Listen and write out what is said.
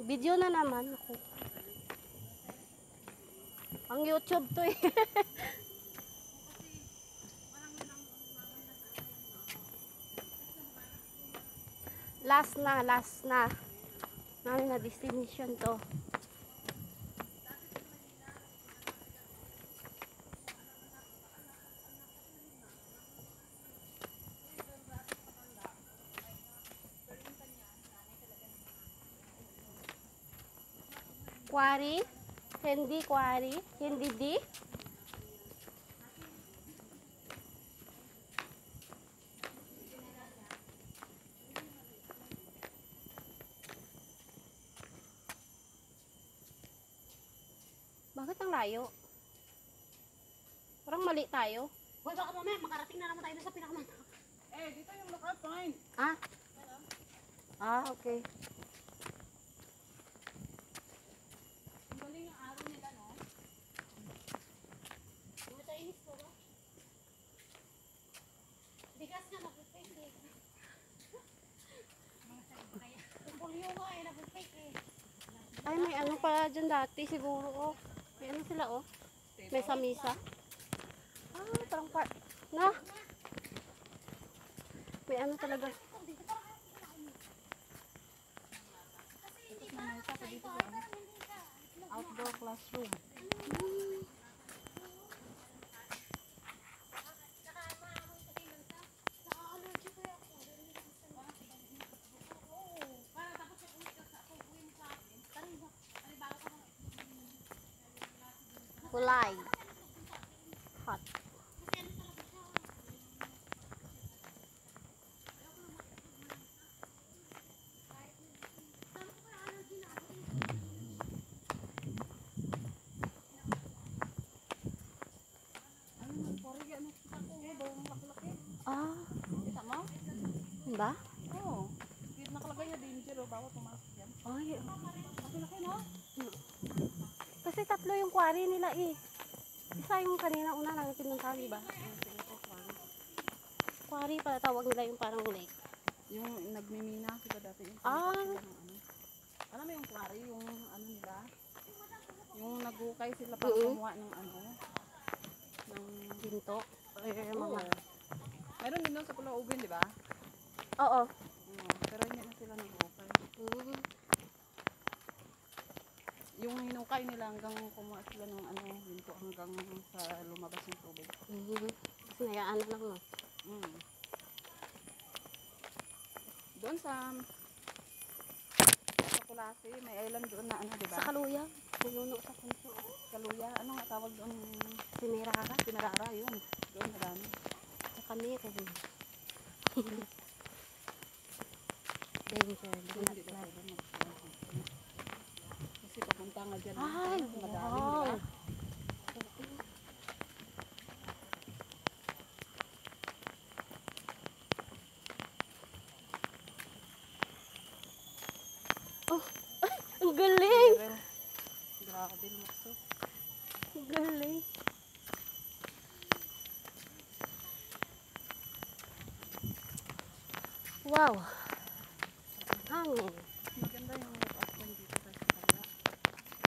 Video na naman ako. Ang YouTube to eh. last na, last na. Namin na destination to. Quarry? Hindi quarry? Hindi di? Bakit ang layo? Parang mali tayo. Hoy, baka mamaya makarating na naman tayo sa pinakamata. Eh, dito yung lookout point. Ah? Ah, okay. Ang galing yung araw nila, no? Mga Chinese ko ba? Bigas nga, nag-fake eh. Yung polio nga eh, nag-fake eh. Ay, may ano pala dyan dati siguro. Oh. May ano sila, oh. May samisa. Ah, parang par... Na! May ano talaga. Outdoor classroom. Kulay. Hot. Ano, pori ano kita ko, bawang laki-laki. Ah, Kita mo? ba? Oo. Oh, nakalagay na danger o bawat pumasok yan. Ay, Laki-laki, no? kasi tatlo yung quarry nila eh. Isa yung kanina una namin pinuntahan, di ba? Quarry pala tawag nila yung parang lake. Yung nagmimina sila dati. Yung Ah. sila ng ano. Alam mo yung quarry, yung ano nila? Yung nagukay sila para Oo. kumuha ng ano? Ng... Ginto. Ay, mga... Meron din doon sa Pulau Ubin, di ba? Oo. Oo. Pero hindi na sila nag-ukay. Mm. Hinukay nila hanggang kumuha sila ng ano, hinto hanggang sa lumabas yung tubig. Mm. Kasi nayaan lang, no? Mm. Doon sa sa Kulasi, may island doon na ano, di ba? Sa Kaluya. Pununo sa punso. Kaluya, ano nga tawag doon? Sinirara. Pinarara, yun. Doon marami. Sa Kameron. Danger. Do Doon papunta nga dyan. Ay, madami, wow. Oh, ang galing! Grabe lumakso. Ang galing. Wow. Hangin.